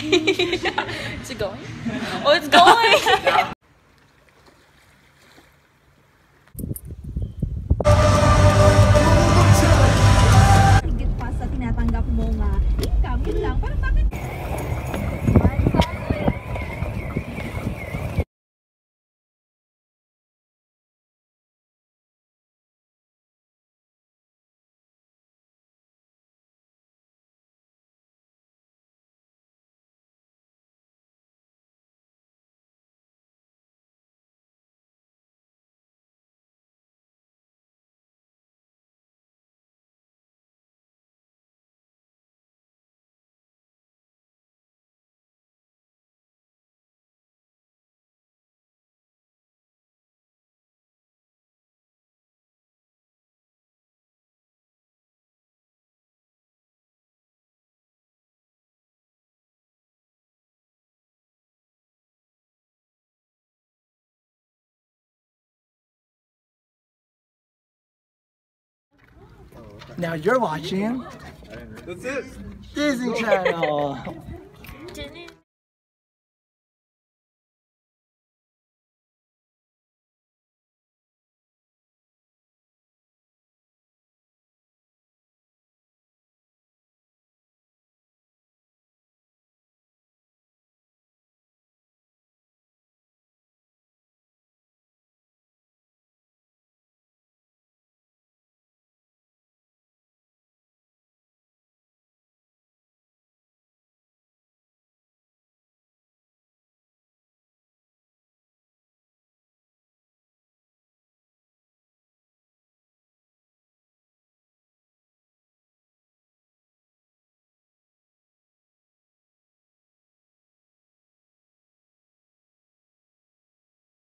Is it going? Oh, it's going! Higit pa sa tinatanggap mo nga income, yun lang. Parang bakit? Now you're watching That's it. Disney Channel. Disney